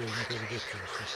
doing it ridiculously.